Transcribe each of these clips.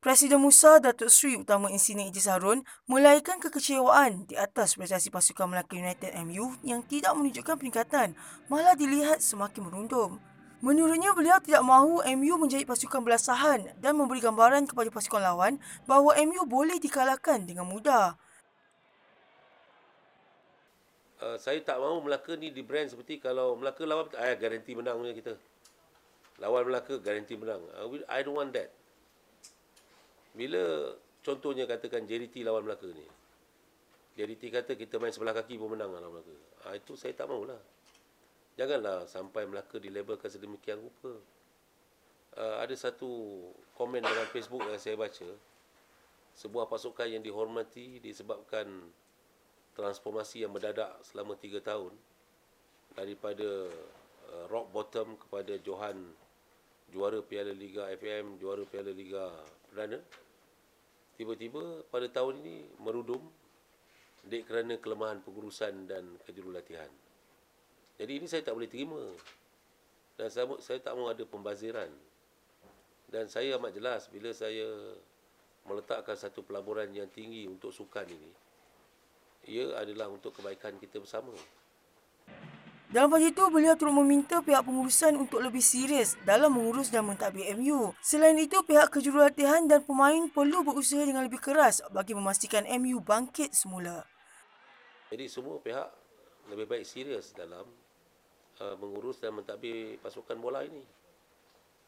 Presiden Musa Datuk Seri Utama Insinyur Idris Harun melainkan kekecewaan di atas prestasi pasukan Melaka United MU yang tidak menunjukkan peningkatan malah dilihat semakin merundum. Menurutnya beliau tidak mahu MU menjadi pasukan belasahan dan memberi gambaran kepada pasukan lawan bahawa MU boleh dikalahkan dengan mudah. Uh, saya tak mahu Melaka ni di brand seperti kalau Melaka lawan ayah garanti menang punya kita. Lawan Melaka garanti menang. Uh, I don't want that. Bila contohnya katakan JDT lawan Melaka ni. JDT kata kita main sebelah kaki pun menang lawan Melaka. Ha, itu saya tak mahulah. Janganlah sampai Melaka dilabelkan sedemikian rupa. Uh, ada satu komen dalam Facebook yang saya baca. Sebuah pasukan yang dihormati disebabkan transformasi yang mendadak selama 3 tahun. Daripada uh, rock bottom kepada Johan juara Piala Liga FM, juara Piala Liga Perdana tiba-tiba pada tahun ini merudum dek kerana kelemahan pengurusan dan kejurulatihan. Jadi ini saya tak boleh terima. Dan saya, saya tak mahu ada pembaziran. Dan saya amat jelas bila saya meletakkan satu pelaburan yang tinggi untuk sukan ini, ia adalah untuk kebaikan kita bersama. Dalam fasa itu, beliau turut meminta pihak pengurusan untuk lebih serius dalam mengurus dan mentadbir MU. Selain itu, pihak kejurulatihan dan pemain perlu berusaha dengan lebih keras bagi memastikan MU bangkit semula. Jadi semua pihak lebih baik serius dalam uh, mengurus dan mentadbir pasukan bola ini.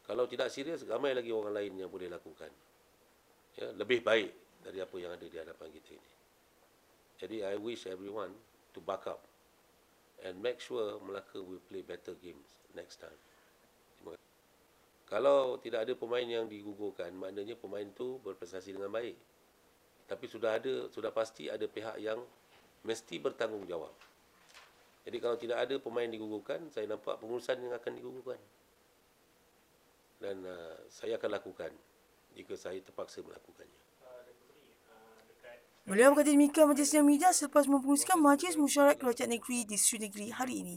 Kalau tidak serius, ramai lagi orang lain yang boleh lakukan. Ya, lebih baik dari apa yang ada di hadapan kita ini. Jadi I wish everyone to back up and make sure Melaka will play better games next time. Kalau tidak ada pemain yang digugurkan, maknanya pemain itu berprestasi dengan baik. Tapi sudah ada, sudah pasti ada pihak yang mesti bertanggungjawab. Jadi kalau tidak ada pemain digugurkan, saya nampak pengurusan yang akan digugurkan. Dan uh, saya akan lakukan jika saya terpaksa melakukannya. Beliau berkata demikian majlis media selepas mempengurusikan majlis mesyuarat kerajaan negeri di Sri Negeri hari ini.